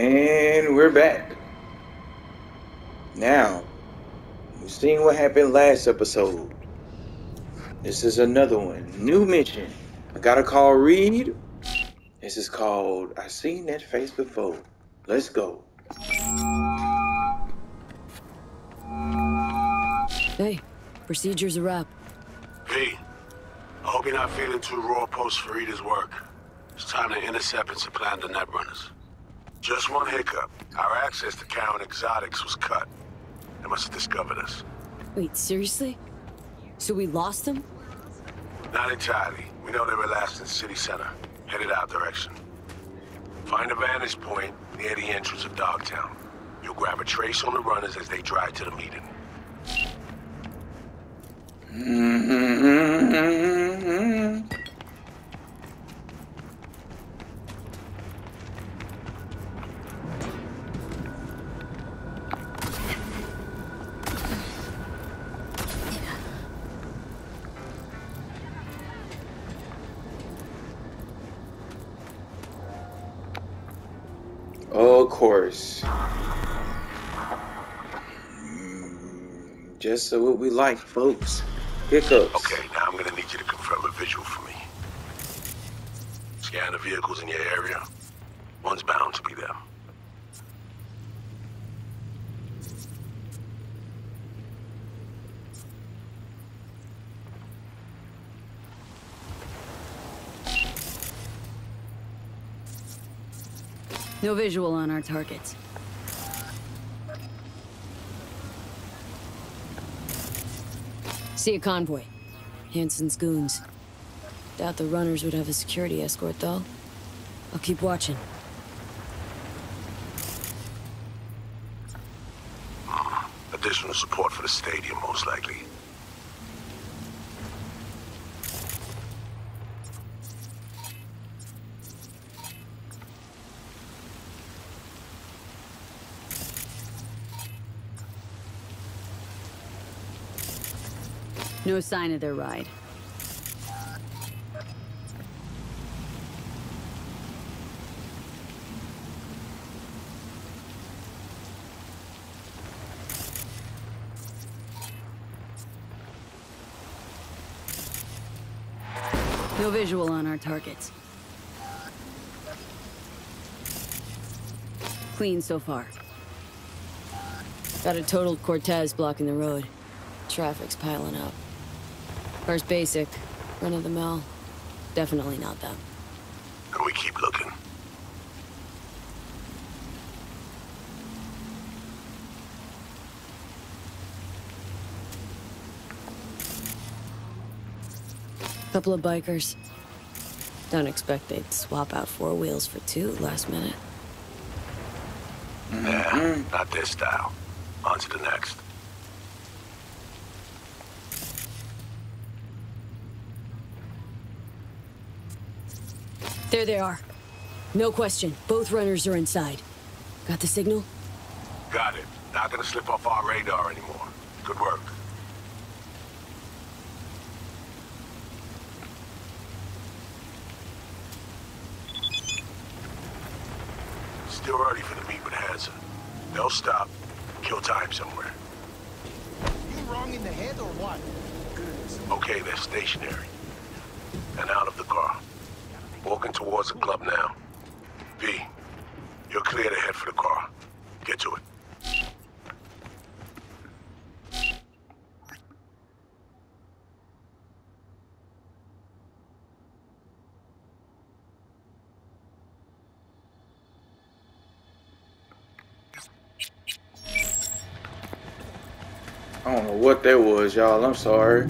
And we're back. Now, we've seen what happened last episode. This is another one. New mission. I gotta call Reed. This is called I seen that face before. Let's go. Hey, procedure's a wrap. P, I hope you're not feeling too raw post Farida's work. It's time to intercept and supplant the netrunners. Just one hiccup. Our access to Karen Exotics was cut. They must have discovered us. Wait, seriously? So we lost them? Not entirely. We know they were last in city center, headed our direction. Find a vantage point near the entrance of Dogtown. You'll grab a trace on the runners as they drive to the meeting. Mm-hmm. Of so what we like, folks. Hiccups. Okay, now I'm gonna need you to confirm a visual for me. Scan the vehicles in your area. One's bound to be them. No visual on our targets. See a convoy. Hansen's goons. Doubt the runners would have a security escort, though. I'll keep watching. Additional support for the stadium, most likely. No sign of their ride. No visual on our targets. Clean so far. Got a totaled Cortez blocking the road. Traffic's piling up. First basic, run of the mill. Definitely not them. And we keep looking. Couple of bikers. Don't expect they'd swap out four wheels for two last minute. Yeah, not this style. On to the next. There they are. No question. Both runners are inside. Got the signal? Got it. Not gonna slip off our radar anymore. Good work. Still early for the meet with Hansen. They'll stop, kill time somewhere. You wrong in the head or what? Okay, they're stationary. And out of the car. Walking towards the club now. V, you're clear to head for the car. Get to it. I don't know what that was, y'all. I'm sorry.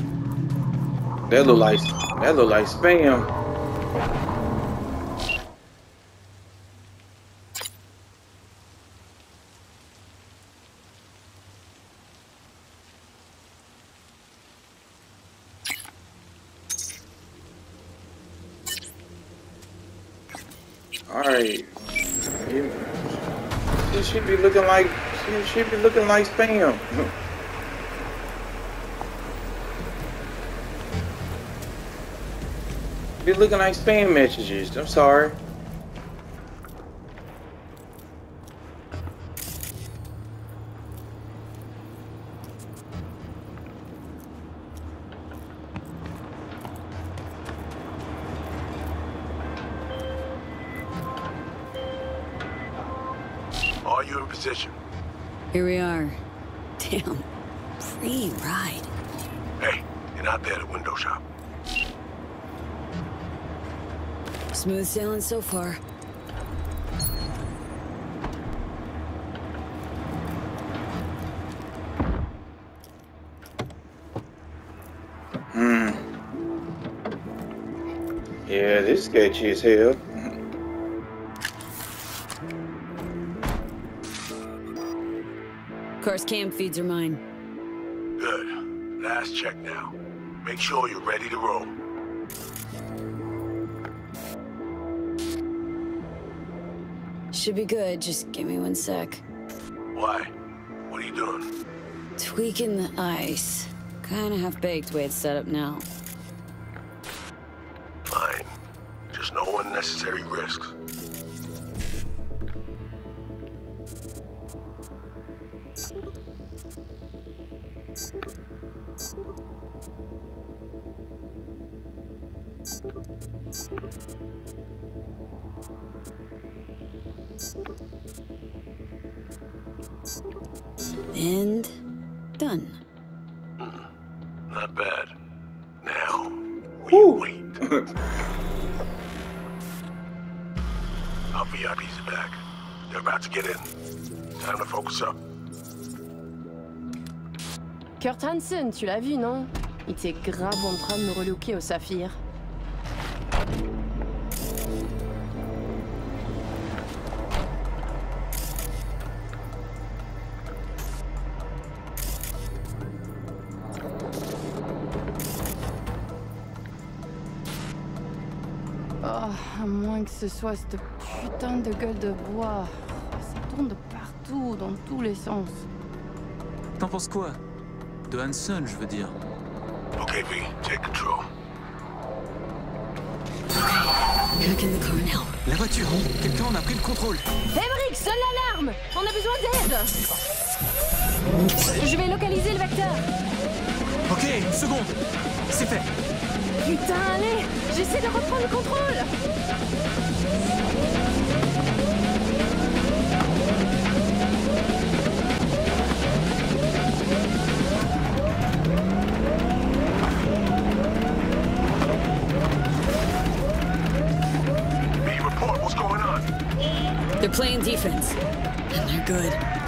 That look like that look like spam. All right. She should be looking like she should be looking like spam. Be looking like spam messages. I'm sorry. So far. Hmm. Yeah, this sketchy as hell. Of course, cam feeds are mine. Good. Last check now. Make sure you're ready to roll. Should be good, just give me one sec. Why? What are you doing? Tweaking the ice. Kinda half-baked way it's set up now. Fine. Just no unnecessary risks. Get in. Time to focus up. Kurt Hansen, tu l'as vu, non? Il était grave en train de me relooker au saphir. Oh, à moins que ce soit cette putain de gueule de bois. De partout, dans tous les sens. T'en penses quoi De Hanson, je veux dire. Okay, V, take control. La voiture Quelqu'un en a pris le contrôle Emmerich, sonne l'alarme On a besoin d'aide Je vais localiser le vecteur. Ok, une seconde C'est fait Putain, allez J'essaie de reprendre le contrôle playing defense. And they're good.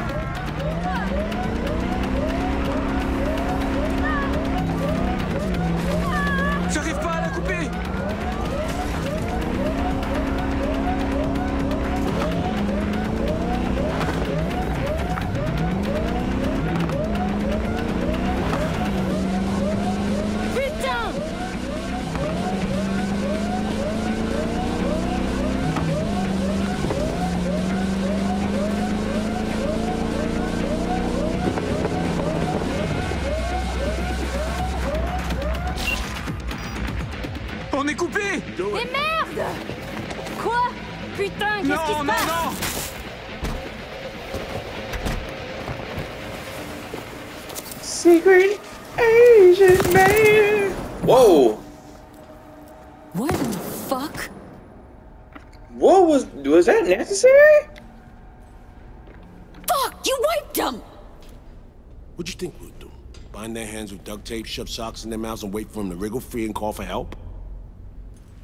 Duct tape, shove socks in their mouths, and wait for them to wriggle free and call for help?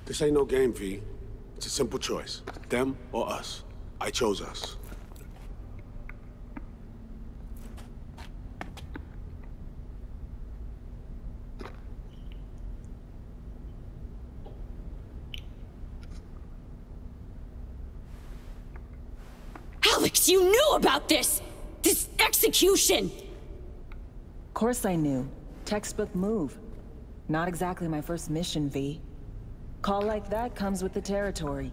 This ain't no game, V. It's a simple choice. Them or us. I chose us. Alex, you knew about this! This execution! Of course I knew. Textbook move. Not exactly my first mission, V. Call like that comes with the territory.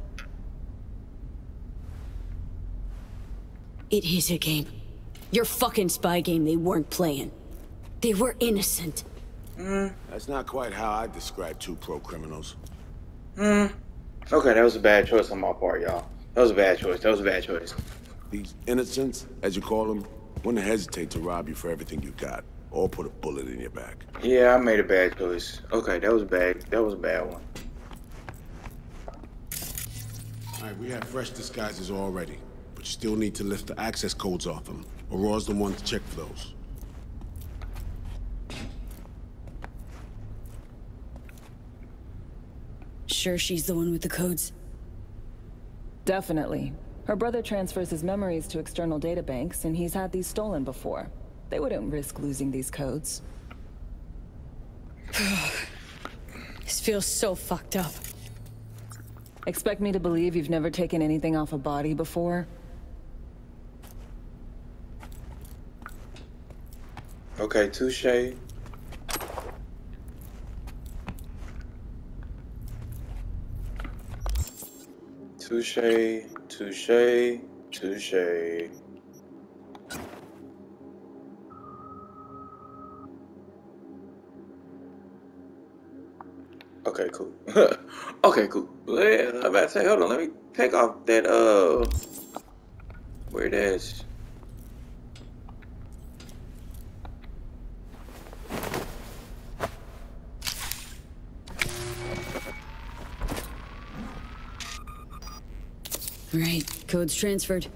It is a game. Your fucking spy game they weren't playing. They were innocent. Mm. That's not quite how I describe two pro-criminals. Mm. Okay, that was a bad choice on my part, y'all. That was a bad choice. That was a bad choice. These innocents, as you call them, wouldn't hesitate to rob you for everything you got, or put a bullet in your back. Yeah, I made a bad choice. Okay, that was bad. That was a bad one. All right, we have fresh disguises already, but you still need to lift the access codes off him. Aurora's the one to check for those. Sure she's the one with the codes? Definitely. Her brother transfers his memories to external databanks, and he's had these stolen before. They wouldn't risk losing these codes. This feels so fucked up. Expect me to believe you've never taken anything off a body before? Okay, touche. Touche, touche, touche. Okay, cool. I'm about to say, hold on, let me take off that, uh, where it is. Right, code's transferred.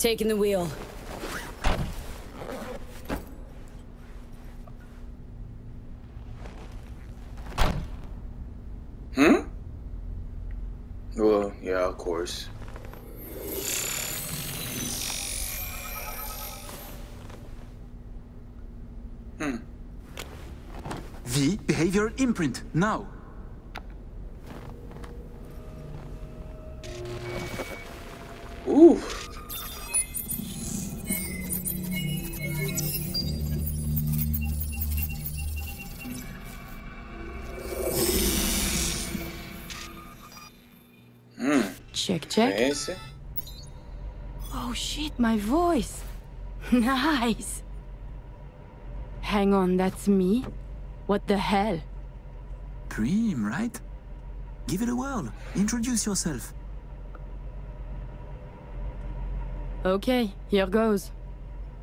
Taking the wheel. Hmm? Well, yeah, of course. Hmm. V, behavioral imprint, now. My voice. Nice. Hang on, that's me? What the hell? Prim, right? Give it a whirl. Introduce yourself. Okay, here goes.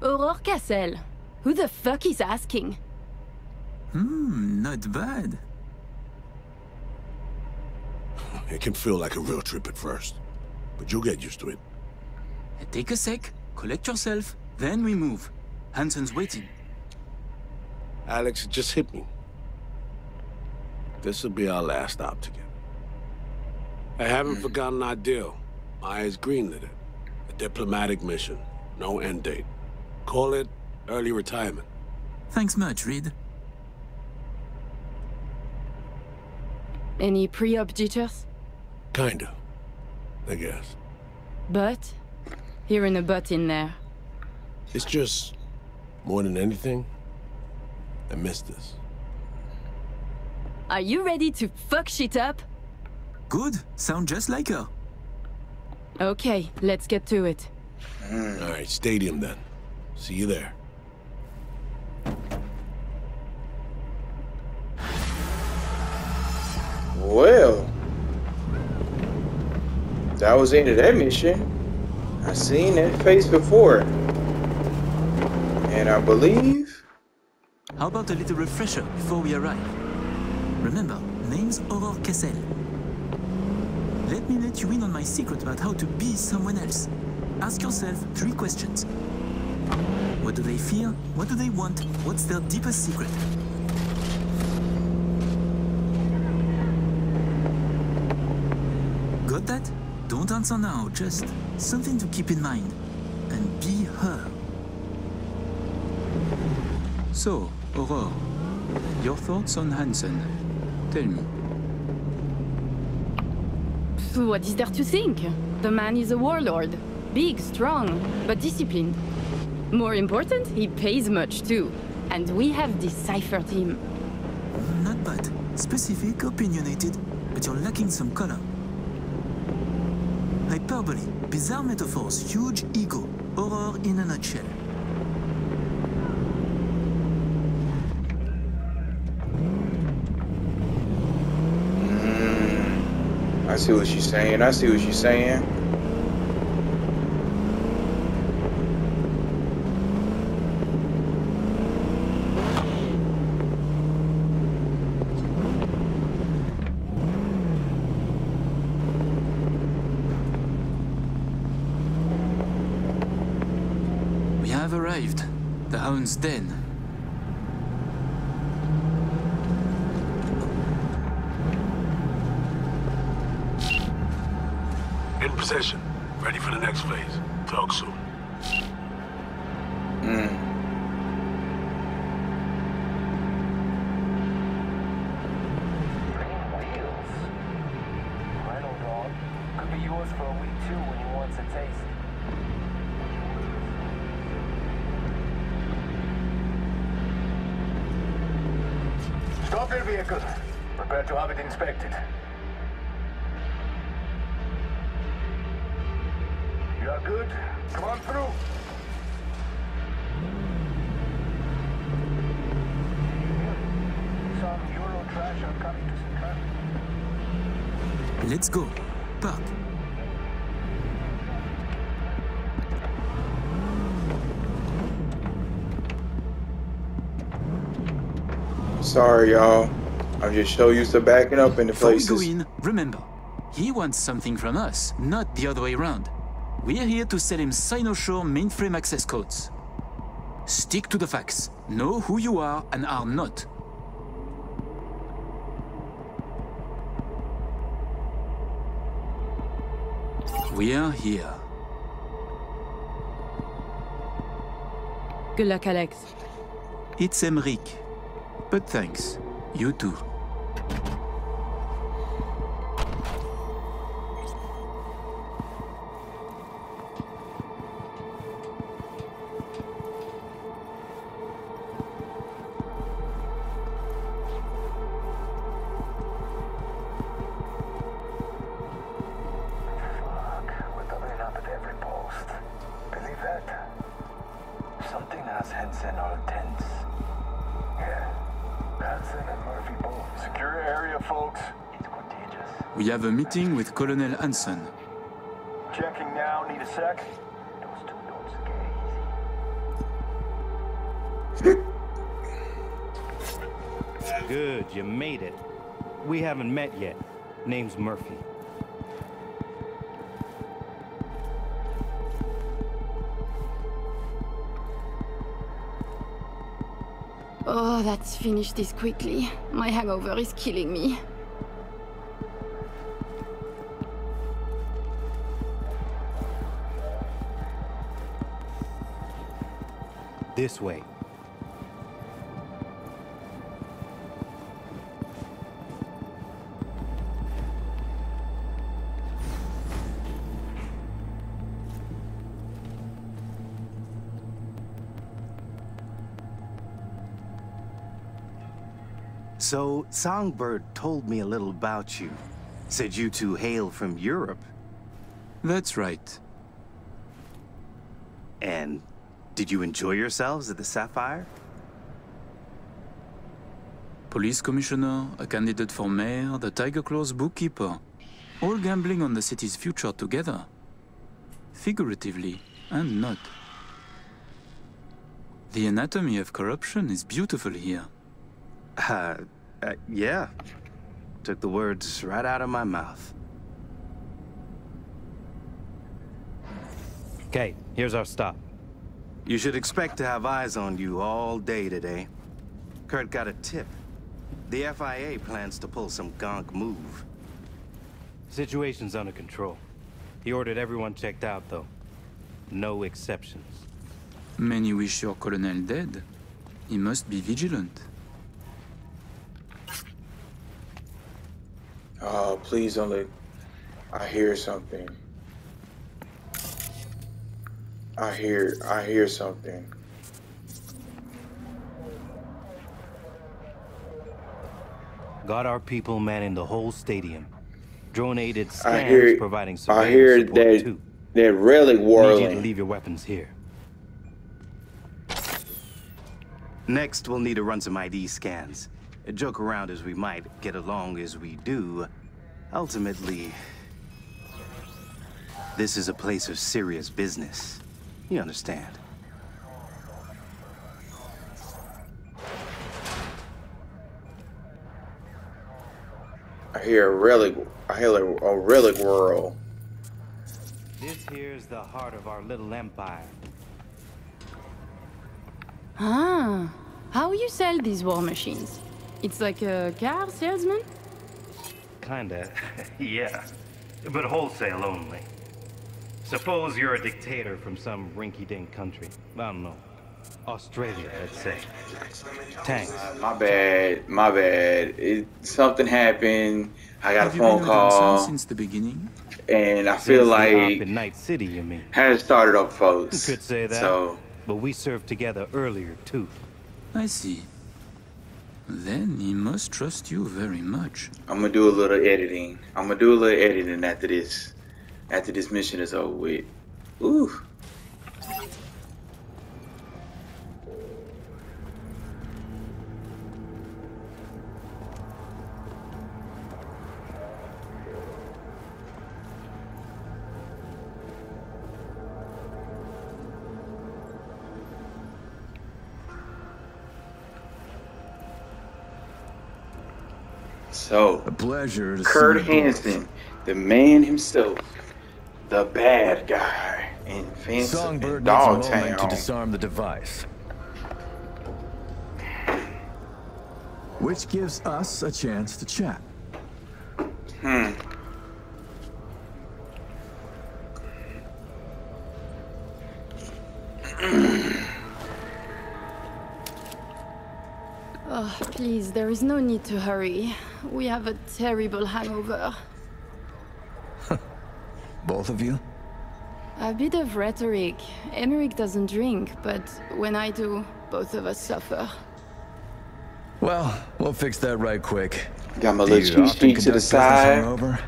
Aurore Cassel. Who the fuck is asking? Hmm, not bad. It can feel like a real trip at first, but you'll get used to it. Take a sec, collect yourself, then we move. Hansen's waiting. Alex, it just hit me. This'll be our last stop together. I haven't hmm. forgotten our deal. Myers greenlit it. A diplomatic mission. No end date. Call it early retirement. Thanks much, Reed. Any pre-op jitters? Kinda. I guess. But? Hearing a butt in there. It's just, more than anything, I miss this. Are you ready to fuck shit up? Good, sound just like her. Okay, let's get to it. Mm. All right, stadium then. See you there. Well, that was the end of that mission. I seen that face before. And I believe How about a little refresher before we arrive? Remember, name's Aurore Cassel. Let me let you in on my secret about how to be someone else. Ask yourself three questions. What do they fear? What do they want? What's their deepest secret? Got that? Don't answer now, just something to keep in mind. And be her. So, Aurore, your thoughts on Hansen? Tell me. What is there to think? The man is a warlord. Big, strong, but disciplined. More important, he pays much too. And we have deciphered him. Not bad. Specific, opinionated, but you're lacking some color. Hyperbole, bizarre metaphors, huge ego, Aurore in a nutshell. Mm. I see what she's saying. I see what she's saying. Hound's dead. In possession. Ready for the next phase. Talk soon. wheels. Rhino dog. Could be yours for a week too when you want a taste. Stop your vehicle. Prepare to have it inspected. You are good. Come on through. Some Euro trash are coming to Central. Let's go. Park. Sorry, y'all. I'm just so used to backing up into Before we places. go in, remember, he wants something from us, not the other way around. We're here to sell him Sinosure mainframe access codes. Stick to the facts. Know who you are and are not. We are here. Good luck, Alex. It's Emeric. But thanks. You too. We have a meeting with Colonel Hansen. Checking now. Need a sec? Those two don't scare easy. Good, you made it. We haven't met yet. Name's Murphy. Oh, that's finished this quickly. My hangover is killing me. This way. So, Songbird told me a little about you. Said you two hail from Europe. That's right. And did you enjoy yourselves at the Sapphire? Police commissioner, a candidate for mayor, the Tiger Claw's bookkeeper. All gambling on the city's future together. Figuratively and not. The anatomy of corruption is beautiful here. Uh, uh, yeah. Took the words right out of my mouth. Okay, here's our stop. You should expect to have eyes on you all day today. Kurt got a tip. The FIA plans to pull some gonk move. Situation's under control. He ordered everyone checked out, though. No exceptions. Many wish your colonel dead. He must be vigilant. Oh, please don't let. I hear something. I hear. I hear something. Got our people manning the whole stadium. Drone-aided I scans hear. providing I surveillance hear support, that. too. That relic Need you to leave your weapons here. Next, we'll need to run some ID scans. Joke around as we might, get along as we do. Ultimately, this is a place of serious business. You understand? I hear a relic. I hear a, a relic whirl. This here's the heart of our little empire. Ah, how you sell these war machines? It's like a car salesman? Kinda, yeah. But wholesale only. Suppose you're a dictator from some rinky-dink country. I don't know. Australia, let's say. Tanks. My bad. My bad. It, something happened. I got Have a you been phone call, since the beginning? and I feel Since the like in Night City, you mean? had started up You folks. could say that. So But we served together earlier, too. I see. Then he must trust you very much. I'm gonna do a little editing. I'm gonna do a little editing after this. After this mission is over with. Ooh. So, A pleasure to Kurt. Hansen, the man himself, the bad guy in Fence Songbird in needs a moment to disarm the device. Which gives us a chance to chat. Hmm. Oh, please, there is no need to hurry. We have a terrible hangover. Both of you? A bit of rhetoric. Emeric doesn't drink, but when I do, both of us suffer. Well, we'll fix that right quick. Got my little you cheat to the side. hungover?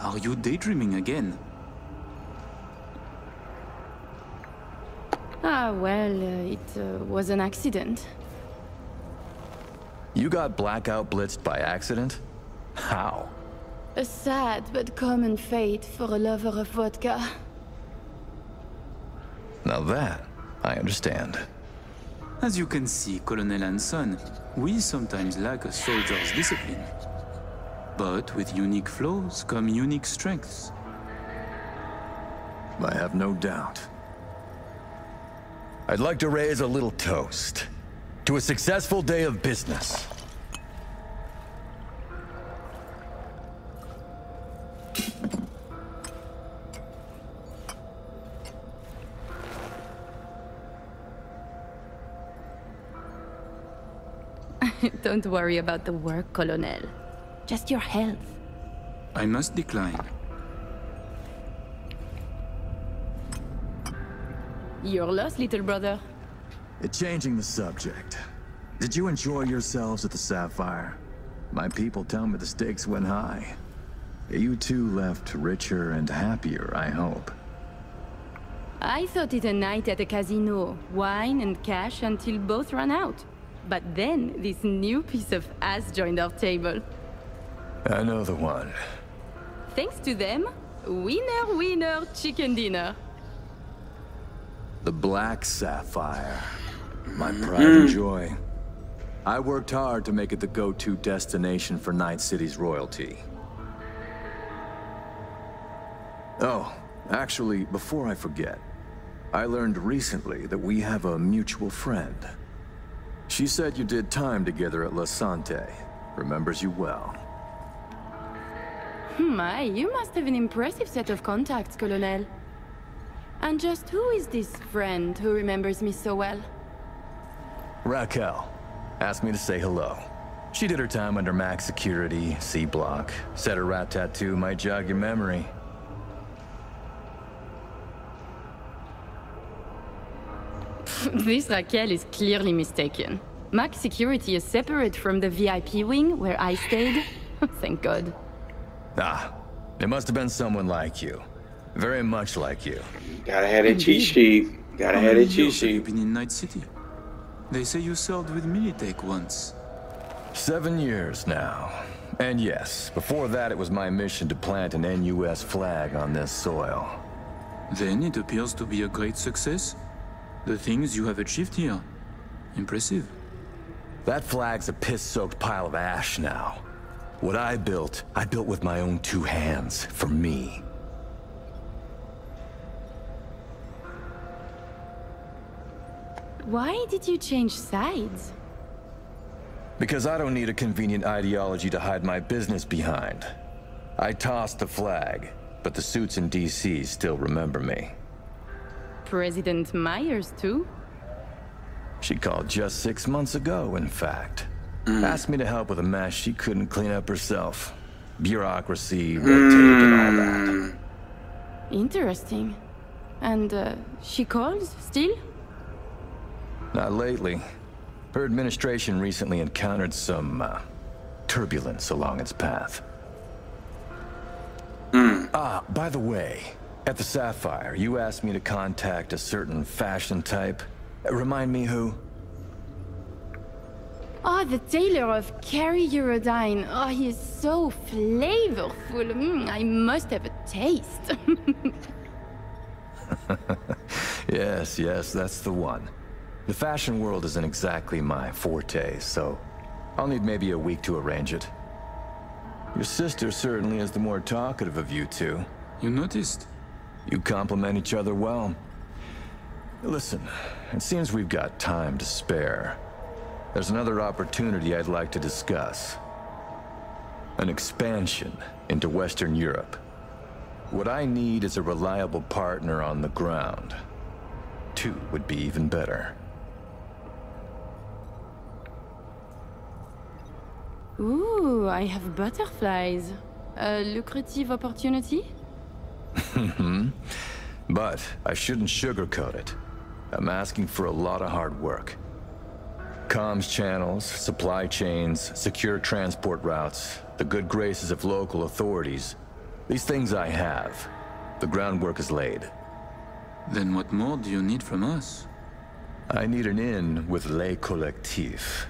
Are you daydreaming again? Ah, well, uh, it uh, was an accident. You got blackout blitzed by accident? How? A sad but common fate for a lover of vodka. Now that, I understand. As you can see, Colonel Hansen, we sometimes lack a soldier's discipline. But with unique flaws come unique strengths. I have no doubt. I'd like to raise a little toast to a successful day of business. Don't worry about the work, Colonel. Just your health. I must decline. Your loss, little brother. Changing the subject. Did you enjoy yourselves at the Sapphire? My people tell me the stakes went high. You two left richer and happier, I hope. I thought it a night at a casino. Wine and cash until both ran out. But then this new piece of ass joined our table. I know the one. Thanks to them, winner, winner, chicken dinner. The Black Sapphire. My hmm. pride and joy. I worked hard to make it the go-to destination for Night City's royalty. Oh, actually, before I forget, I learned recently that we have a mutual friend. She said you did time together at La Sante. Remembers you well. My, you must have an impressive set of contacts, Colonel. And just who is this friend who remembers me so well? Raquel asked me to say hello. She did her time under max security, C block. Said her rat tattoo might jog your memory. this Raquel is clearly mistaken. Max Security is separate from the VIP wing where I stayed. Thank God. Ah, it must have been someone like you. Very much like you. Gotta have that cheat sheet. Gotta have that cheat years you sheet. been in Night City? They say you served with Militech once. Seven years now. And yes, before that it was my mission to plant an NUS flag on this soil. Then it appears to be a great success. The things you have achieved here. Impressive. That flag's a piss-soaked pile of ash now. What I built, I built with my own two hands, for me. Why did you change sides? Because I don't need a convenient ideology to hide my business behind. I tossed the flag, but the suits in DC still remember me. President Myers, too? She called just six months ago, in fact. Asked me to help with a mess she couldn't clean up herself. Bureaucracy, red tape, and all that. Interesting. And, uh, she calls, still? Not lately. Her administration recently encountered some, uh, turbulence along its path. Ah, by the way, at the Sapphire, you asked me to contact a certain fashion type. Remind me who? Oh, the tailor of Kerry Eurodyne. Oh, he is so flavorful. Mm, I must have a taste. Yes, yes, that's the one. The fashion world isn't exactly my forte, so I'll need maybe a week to arrange it. Your sister certainly is the more talkative of you two. You noticed? You complement each other well. Listen, it seems we've got time to spare. There's another opportunity I'd like to discuss. An expansion into Western Europe. What I need is a reliable partner on the ground. Two would be even better. Ooh, I have butterflies. A lucrative opportunity? But I shouldn't sugarcoat it. I'm asking for a lot of hard work. Comms channels, supply chains, secure transport routes, the good graces of local authorities. These things I have. The groundwork is laid. Then what more do you need from us? I need an in with Les Collectifs.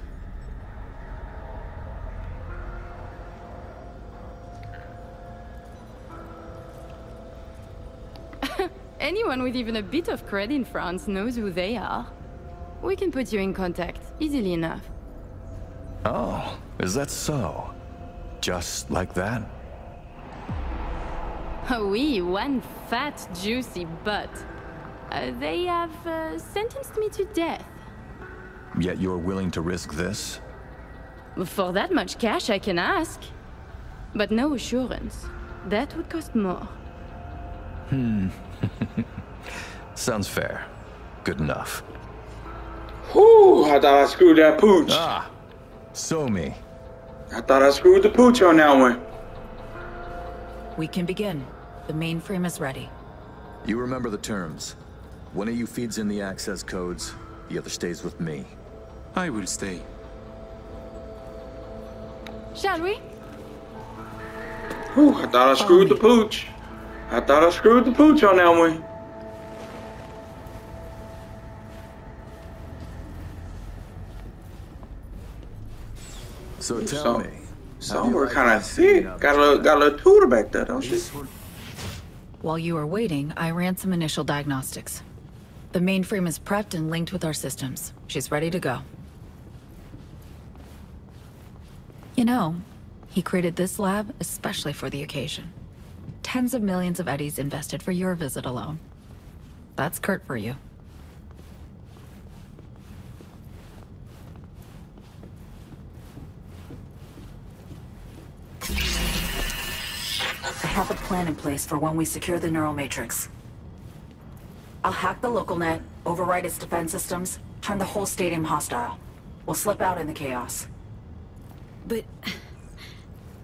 Anyone with even a bit of cred in France knows who they are. We can put you in contact, easily enough. Oh, is that so? Just like that? Oh, oui, one fat, juicy butt. Uh, they have uh, sentenced me to death. Yet you're willing to risk this? For that much cash, I can ask. But no assurance. That would cost more. Hmm. Sounds fair. Good enough. Whew, I thought I screwed that pooch. Ah, so me. I thought I screwed the pooch on that one. We can begin. The mainframe is ready. You remember the terms. One of you feeds in the access codes, the other stays with me. I will stay. Shall we? Whew, I thought I screwed the pooch. I thought I screwed the pooch on that one. So tell So- me. Some were kind of thick. Got a little, got a little tutor back there, don't you? While you were waiting, I ran some initial diagnostics. The mainframe is prepped and linked with our systems. She's ready to go. You know, he created this lab especially for the occasion. Tens of millions of eddies invested for your visit alone. That's Kurt for you. I have a plan in place for when we secure the neural matrix. I'll hack the local net, override its defense systems, turn the whole stadium hostile. We'll slip out in the chaos. But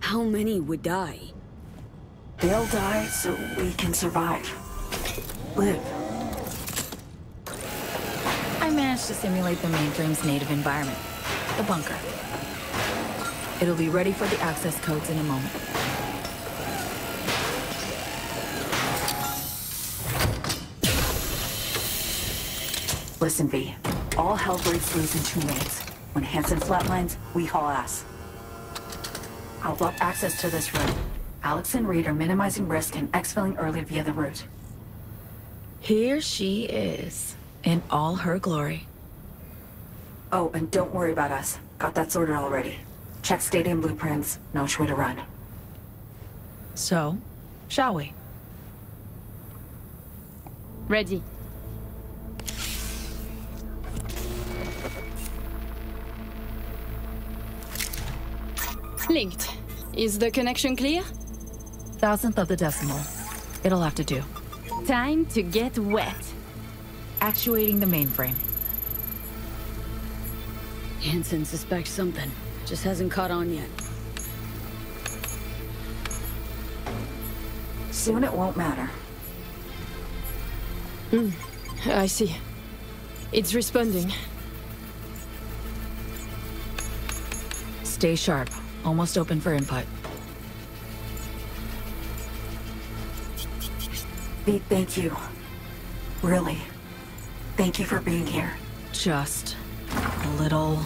how many would die? They'll die so we can survive. Live. I managed to simulate the mainframe's native environment, the bunker. It'll be ready for the access codes in a moment. Listen, V. All hell breaks loose in two minutes. When Hansen flatlines, we haul ass. I'll block access to this room. Alex and Reed are minimizing risk and exfilling early via the route. Here she is, in all her glory. Oh, and don't worry about us. Got that sorted already. Check stadium blueprints. Know which way to run. So, shall we? Ready. Linked. Is the connection clear? Thousandth of the decimal. It'll have to do. Time to get wet. Actuating the mainframe. Hansen suspects something. Just hasn't caught on yet. Soon it won't matter. Hmm. I see. It's responding. Stay sharp. Almost open for input. Pete, thank you. Really. Thank you for being here. Just a little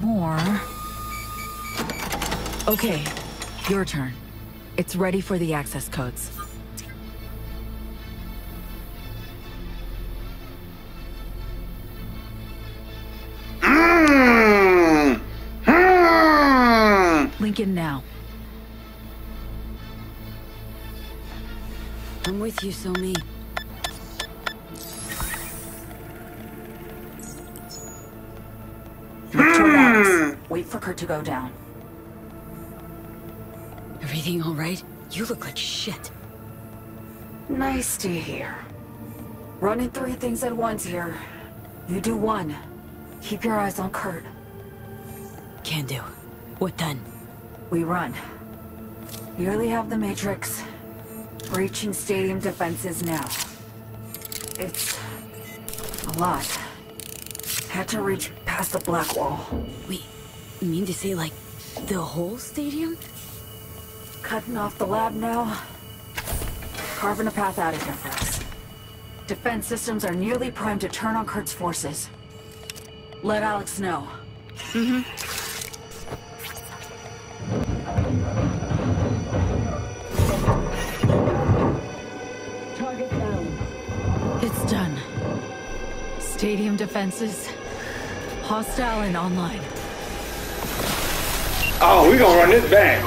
more. Okay, your turn. It's ready for the access codes. Mm. Mm. Lincoln now. I'm with you, So Mi. Look toward Alex. Wait for Kurt to go down. Everything all right? You look like shit. Nice to hear. Running three things at once here. You do one. Keep your eyes on Kurt. Can do. What then? We run. Nearly have the Matrix. Breaching stadium defenses now. It's... a lot. Had to reach past the black wall. Wait, you mean to say, like, the whole stadium? Cutting off the lab now. Carving a path out of here for us. Defense systems are nearly primed to turn on Kurt's forces. Let Alex know. Mm-hmm. Defenses. Hostile and online. Oh, we gonna run this back.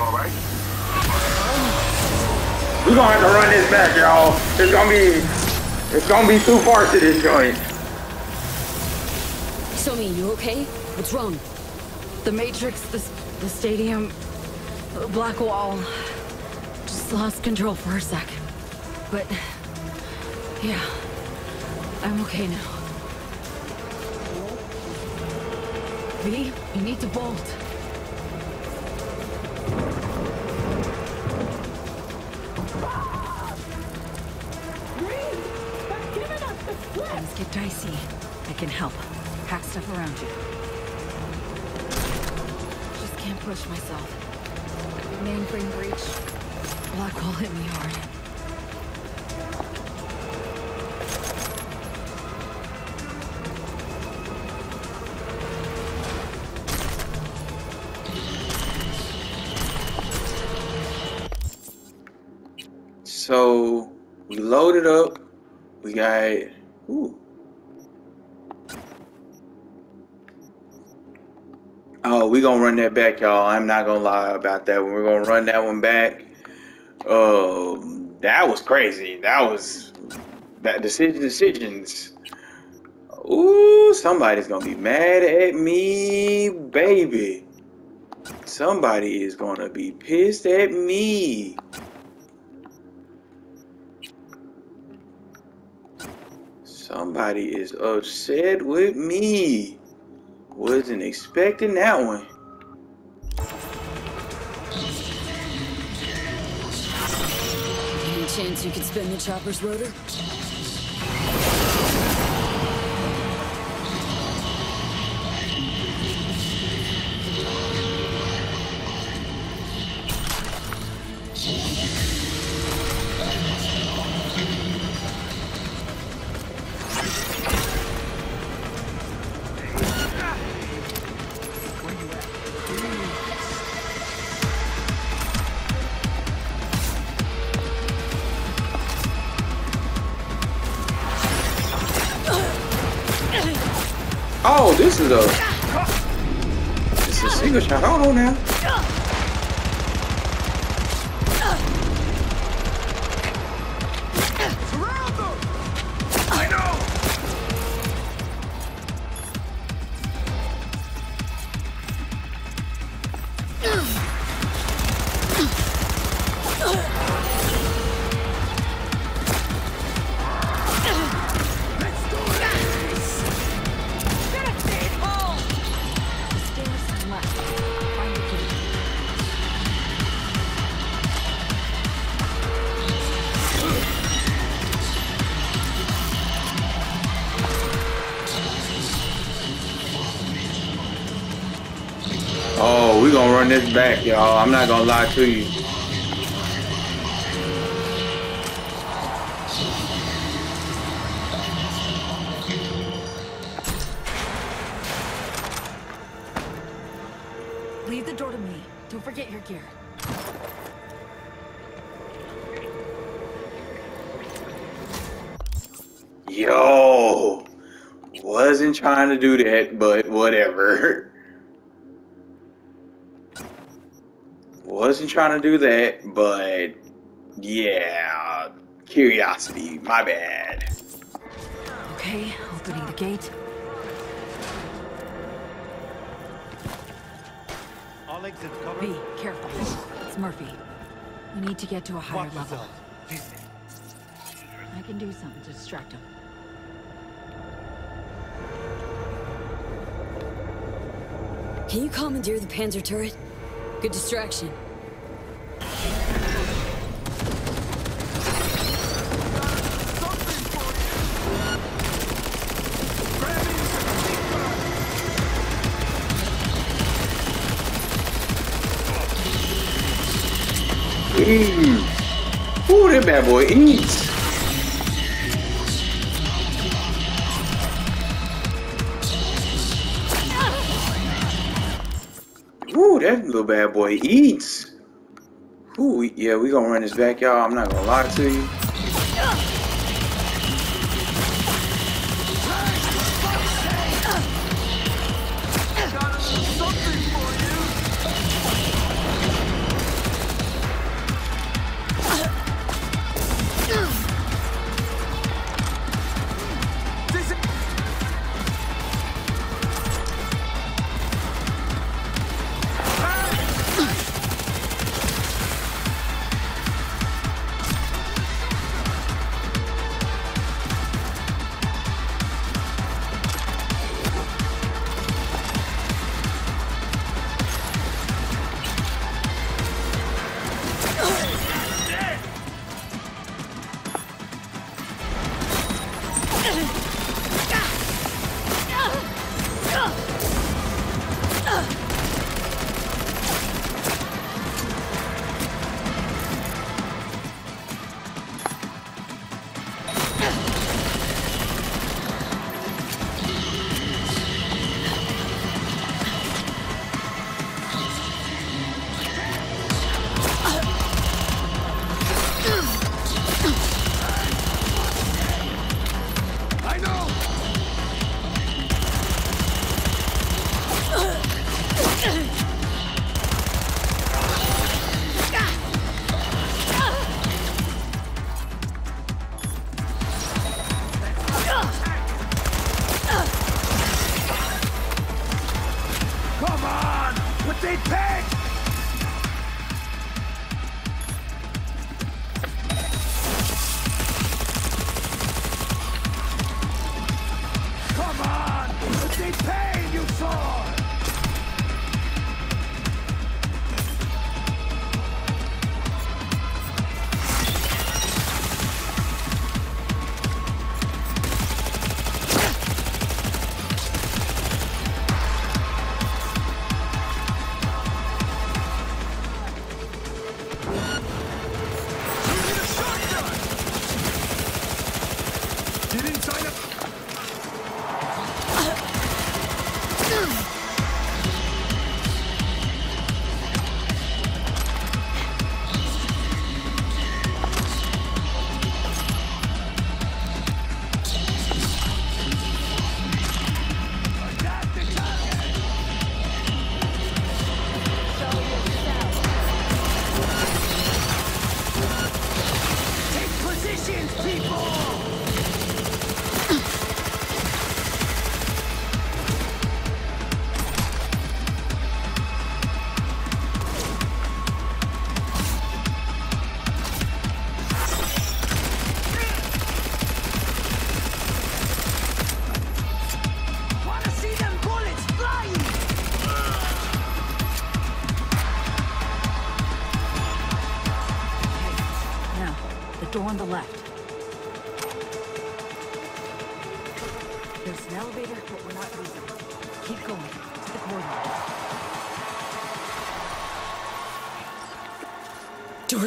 We gonna have to run this back, y'all. It's gonna be, it's gonna be too far to this joint. So Mi, you okay? What's wrong? The Matrix, the, the stadium, the black wall. Just lost control for a sec. But, yeah, I'm okay now. You need to bolt. Things get dicey. I can help. Pack stuff around you. Just can't push myself. Mainframe breach. Black wall hit me hard. Got ooh. Oh, we gonna run that back, y'all. I'm not gonna lie about that. We're gonna run that one back. Um, that was crazy. That was that decision decisions. Ooh, somebody's gonna be mad at me, baby. Somebody is gonna be pissed at me. Somebody is upset with me. Wasn't expecting that one. Any chance you could spin the chopper's rotor? A Single. Hold on now. We gonna run this back, y'all. I'm not gonna lie to you. Wasn't trying to do that, but yeah, curiosity. My bad. Okay, opening the gate. All exits covered. B, careful. It's Murphy. We need to get to a higher Watch level. I can do something to distract him. Can you commandeer the Panzer turret? Good distraction. Mmm. Ooh, that bad boy eats. Ooh, that little bad boy eats. Ooh, yeah, we gonna run this back, y'all. I'm not gonna lie to you.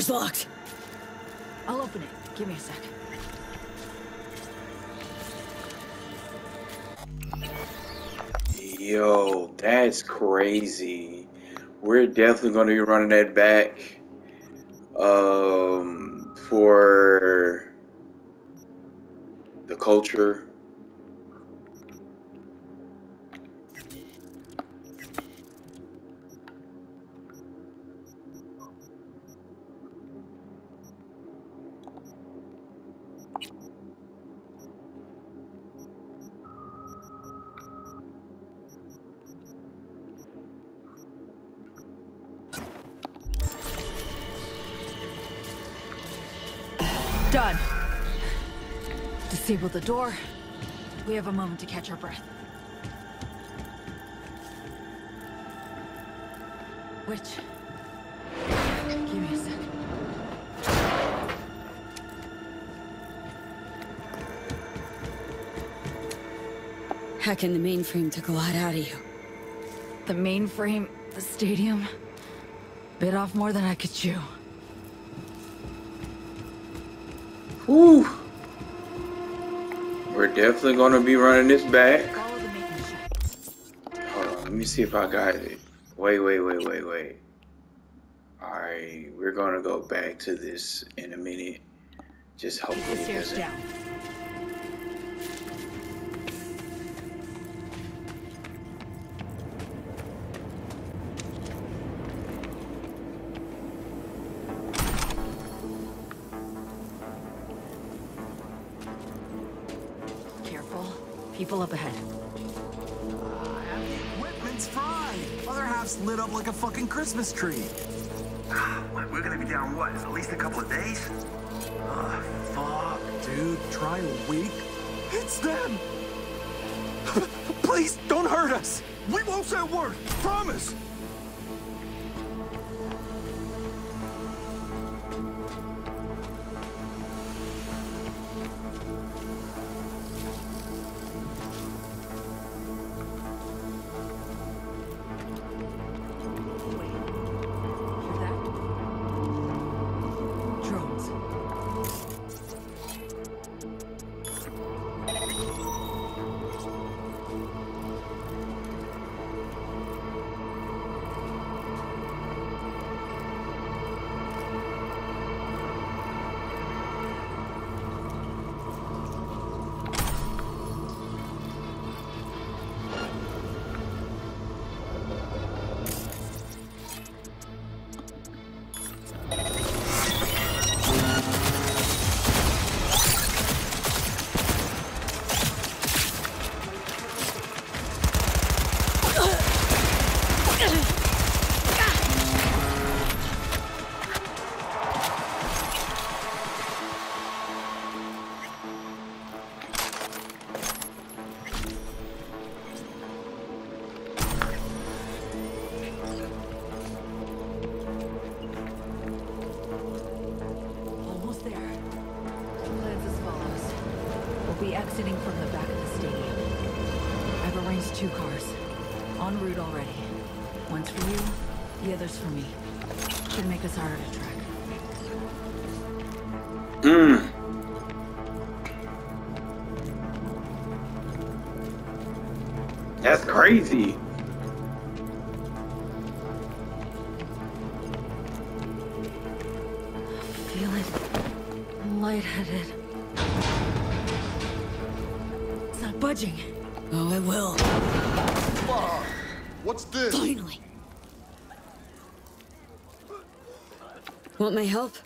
Door's locked. I'll open it. Give me a sec. Yo, that's crazy. We're definitely going to be running that back um, for the culture. Disable the door. We have a moment to catch our breath. Which? Give me a sec. Hacking the mainframe took a lot out of you. The mainframe, the stadium, bit off more than I could chew. Whew. We're definitely going to be running this back. Hold on, let me see if I got it. Wait, wait, wait, wait, wait. Alright, we're going to go back to this in a minute. Just hopefully it doesn't. Christmas tree. We're gonna be down what? At least a couple of days? Ugh, fuck, dude. Try a week. It's them. Please don't hurt us. We won't say a word. Promise. Crazy. Feeling lightheaded. It's not budging. Oh, it will. Fuck! What's this? Finally. Want my help?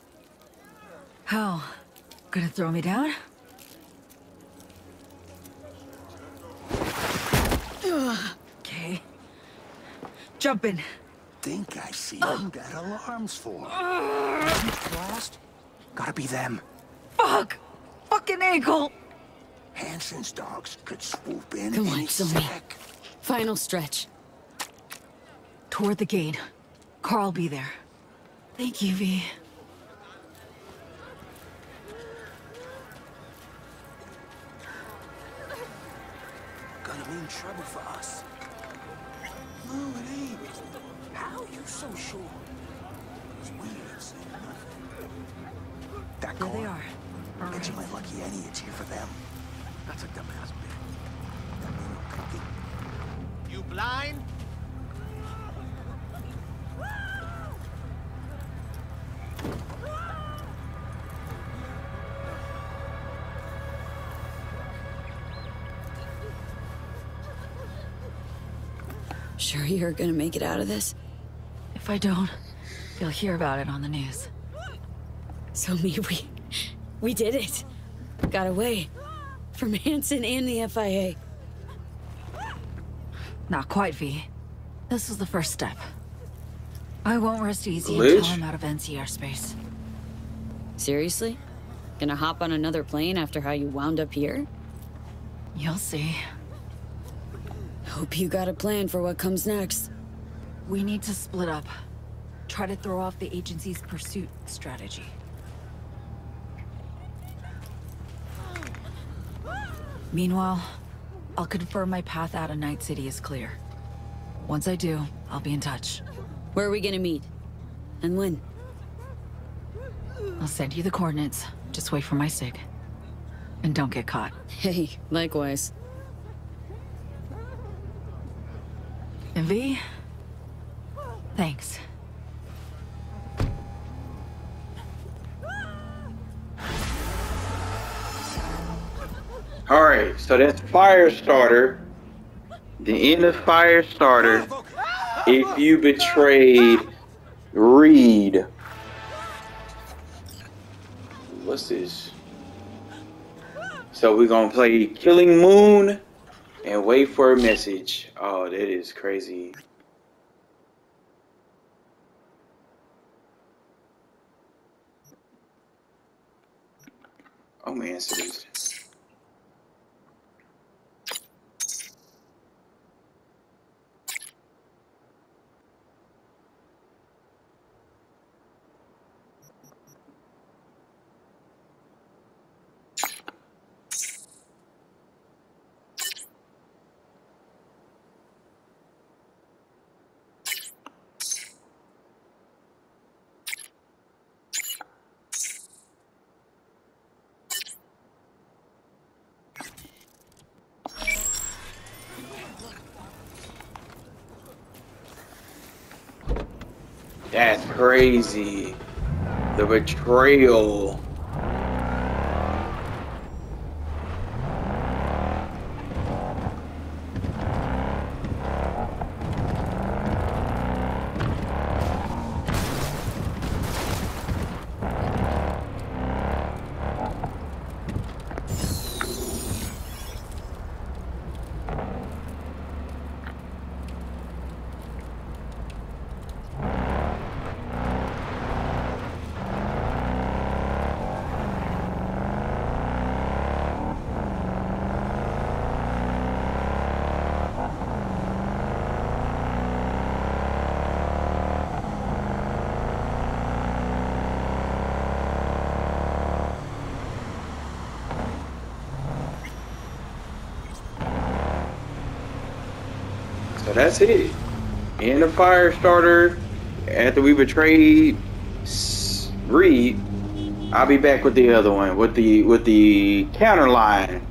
How? Gonna throw me down? jumping. think I see ah. uh. Got alarm's for. Uh. Gotta be them. Fuck! Fucking ankle! Hansen's dogs could swoop in Come on, So Mi. Final stretch. Toward the gate. Carl be there. Thank you, V. Gonna mean trouble for us so sure? 'Cause we ain't seen nothing. That There car. they are. I bet you my lucky Eddie it's here for them. That's a dumbass bit. That ain't no cookie. You blind? Sure you're gonna make it out of this? If I don't, you'll hear about it on the news. So Mi, we... We did it. Got away. From Hansen and the FIA. Not quite, V. This was the first step. I won't rest easy Glitch? until I'm out of NCR space. Seriously? Gonna hop on another plane after how you wound up here? You'll see. Hope you got a plan for what comes next. We need to split up. Try to throw off the agency's pursuit strategy. Meanwhile, I'll confirm my path out of Night City is clear. Once I do, I'll be in touch. Where are we gonna meet? And when? I'll send you the coordinates. Just wait for my sig. And don't get caught. Hey, likewise. And V? Thanks. Alright, so that's Firestarter. The end of Firestarter. If you betrayed Reed. What's this? So we're gonna play Killing Moon and wait for a message. Oh, that is crazy. Oh man, serious. That's crazy. The betrayal. So that's it. And the fire starter, after we betrayed Reed, I'll be back with the other one with the with the counter line.